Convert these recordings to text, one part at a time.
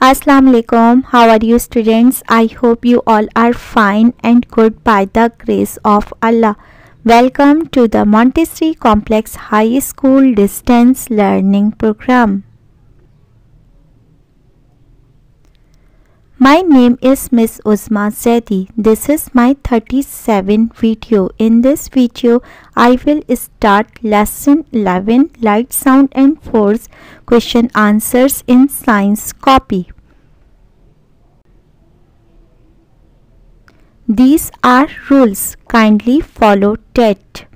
Assalamu alaikum. How are you students? I hope you all are fine and good by the grace of Allah. Welcome to the Montessori Complex High School Distance Learning Program. My name is Miss Uzma Zedi. This is my 37th video. In this video, I will start lesson 11 light, sound and force question answers in science copy. These are rules. Kindly follow TET.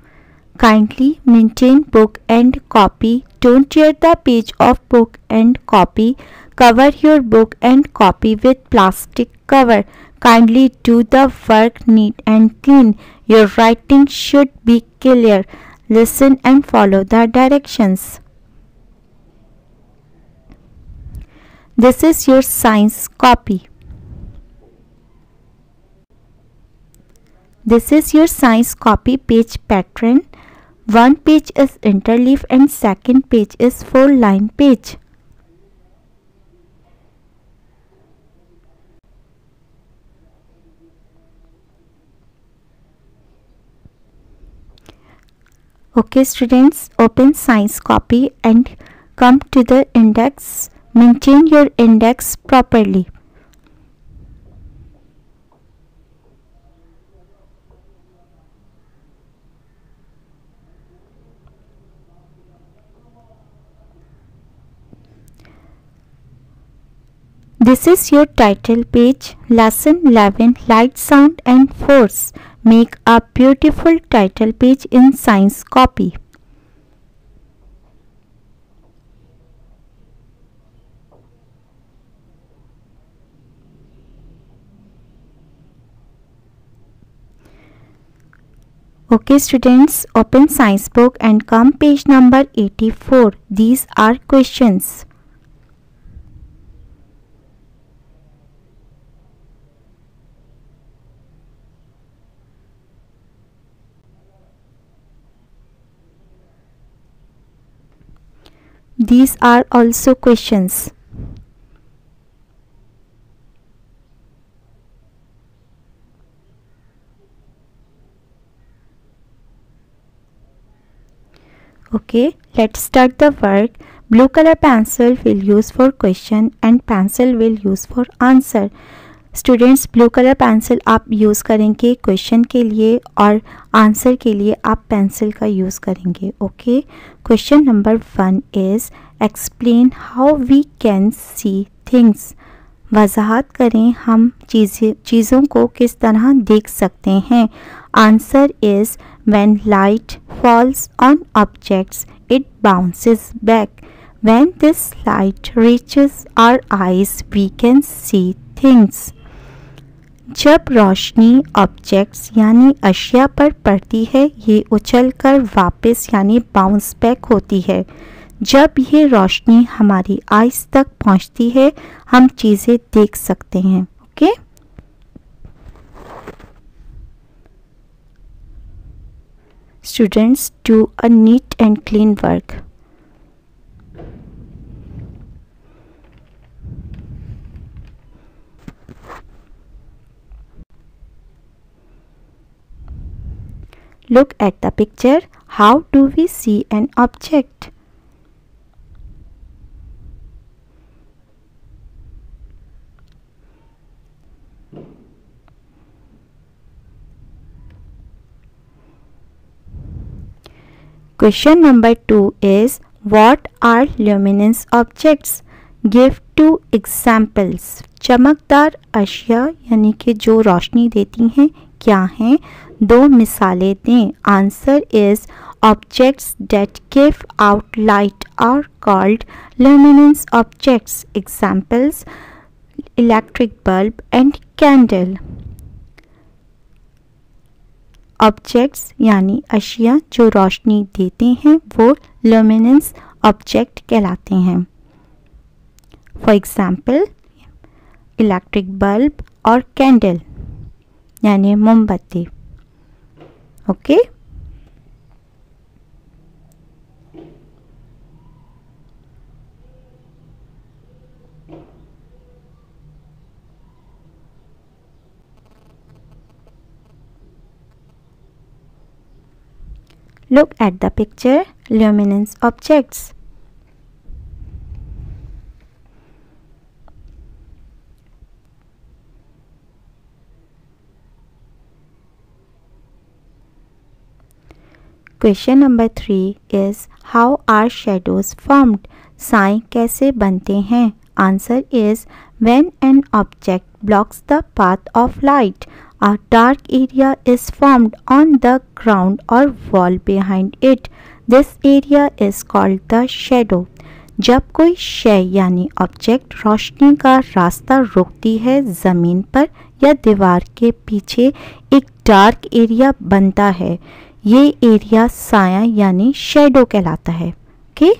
Kindly maintain book and copy. Don't tear the page of book and copy. Cover your book and copy with plastic cover. Kindly do the work neat and clean. Your writing should be clear. Listen and follow the directions. This is your science copy. This is your science copy page pattern. One page is interleaf and second page is four line page. Okay students, open science copy and come to the index. Maintain your index properly. This is your title page, lesson 11, light, sound and force. Make a beautiful title page in science copy. Okay students, open science book and come page number 84. These are questions. These are also questions. Okay, let's start the work. Blue color pencil will use for question and pencil will use for answer. Students, blue colour pencil आप use करेंगे question के लिए और answer के लिए आप pencil का use करेंगे, okay? Question number one is explain how we can see things वजाहत करें हम चीज़ें, चीज़ों को किस तरह देख सकते हैं। Answer is when light falls on objects it bounces back when this light reaches our eyes we can see things जब रोशनी ऑब्जेक्ट्स यानी अशिया पर पड़ती है, ये उछलकर वापस यानी बाउंस बैक होती है। जब ये रोशनी हमारी आइस तक पहुँचती है, हम चीज़ें देख सकते हैं okay students do a neat and clean work Look at the picture. How do we see an object? Question number 2 is What are luminous objects? Give two examples. चमकदार अशिया यानी कि जो रोशनी देती हैं क्या हैं? दो मिसालें दें। Answer is objects that give out light are called luminous objects examples electric bulb and candle objects यानी अशिया जो रोशनी देते हैं, वो luminous ऑब्जेक्ट कहलाते हैं। फॉर एग्ज़ाम्पल इलेक्ट्रिक बल्ब और कैंडल यानी Oke. Okay? Look at the picture luminance objects. Question number three is how are shadows formed sign कैसे बनते हैं? Answer is when an object blocks the path of light a dark area is formed on the ground और wall behind it this area is called the shadow जब कोई शय यानी object रोशनी का रास्ता रोकती है ज़मीन पर या दीवार के पीछे, एक डार्क एरिया बनता है। ये एरिया साया यानी शेडो कहलाता है। Okay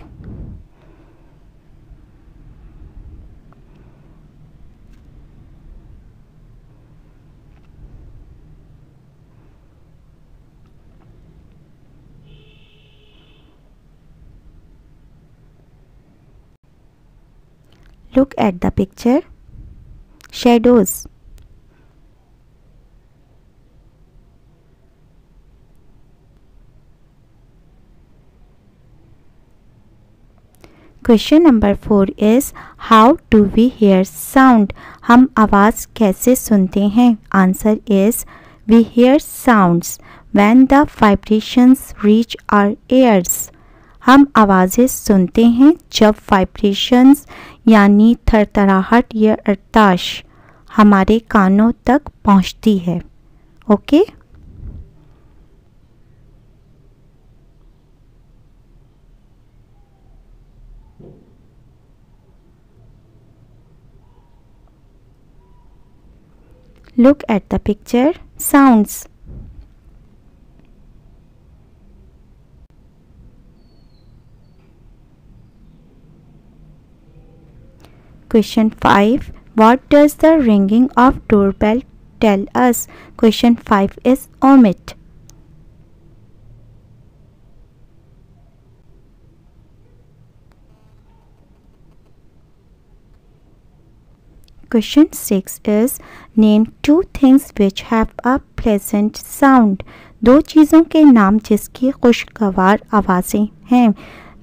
look at the picture shadows question number four is how do we hear sound हम आवाज़ कैसे सुनते हैं? Answer is we hear sounds when the vibrations reach our ears हम आवाज़ें सुनते हैं जब वाइब्रेशंस यानी थरथराहट या अरताश हमारे कानों तक पहुँचती है। Okay Look at the picture. Sounds. Question 5. What does the ringing of doorbell tell us? Question 5 is omit. Question six is name two things which have a pleasant sound दो चीज़ों के नाम जिसकी खुशगवार आवाज़ें हैं।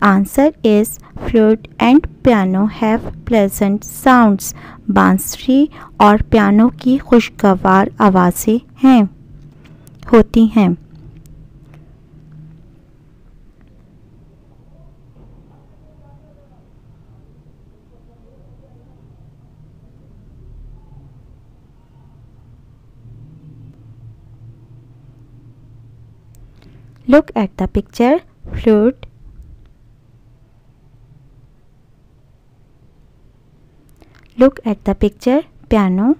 Answer is flute and piano have pleasant sounds बांसुरी और पियानो की खुशगवार आवाज़ें हैं। होती हैं। Look at the picture. Flute Look at the picture piano.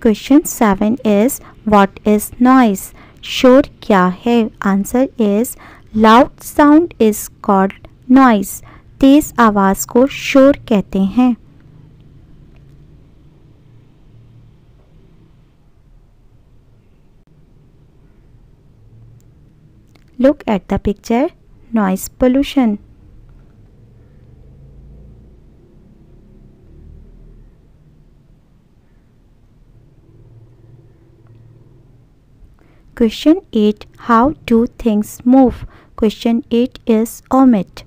Question 7 is what is noise? शोर क्या है answer is loud sound is called noise तेज आवाज़ को शोर कहते हैं Look at the picture. Noise pollution. Question 8. How do things move? Question 8 is omit.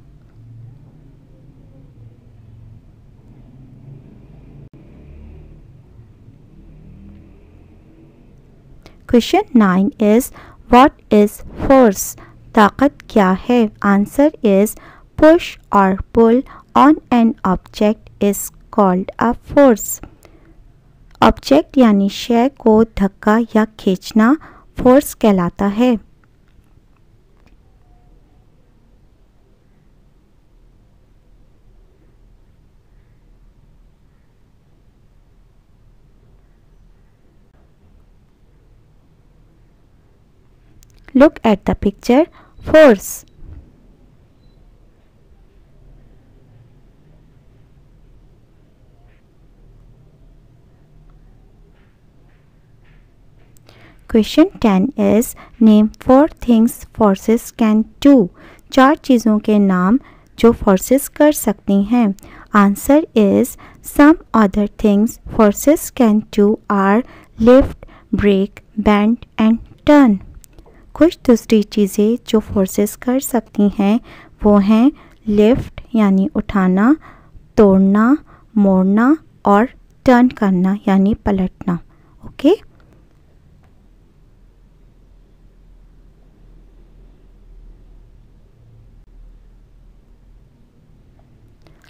Question 9 is what is force? ताकत क्या है? आंसर इज़ पुश और pull on an object is called a force object यानी शय को धक्का या खींचना फोर्स कहलाता है। Look at the picture. Force question ten is name four things forces can do चार चीज़ों के नाम जो फोर्सेस कर सकती हैं। Answer is some other things forces can do are lift break bend and turn कुछ दूसरी चीज़ें जो फोर्सेस कर सकती हैं, वो हैं लिफ्ट यानी उठाना, तोड़ना, मोड़ना और टर्न करना, यानी पलटना okay?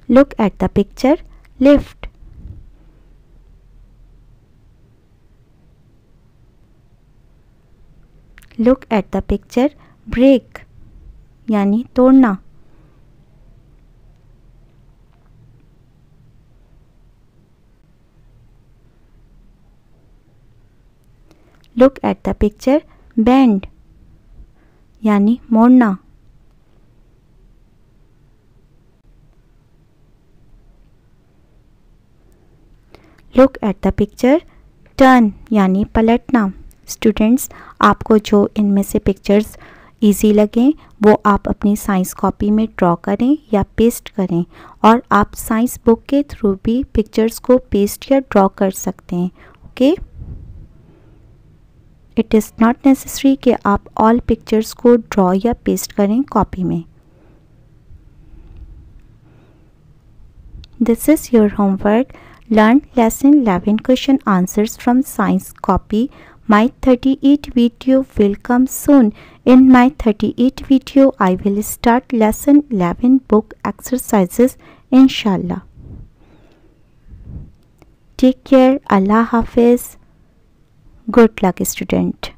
Look at the picture. Lift. Look at the picture break यानी तोड़ना। Look at the picture bend यानी मोड़ना। Look at the picture turn यानी पलटना। स्टूडेंट्स आपको जो इनमें से पिक्चर्स ईजी लगें, वो आप अपनी साइंस कॉपी में ड्रॉ करें या पेस्ट करें और आप साइंस बुक के थ्रू भी पिक्चर्स को पेस्ट या ड्रॉ कर सकते हैं okay it is not necessary कि आप ऑल पिक्चर्स को ड्रॉ या पेस्ट करें कॉपी में this is your homework learn lesson 11 question answers from science copy. My 38 video will come soon. In my 38 video, I will start lesson 11 book exercises inshallah. Take care. Allah Hafiz. Good luck student.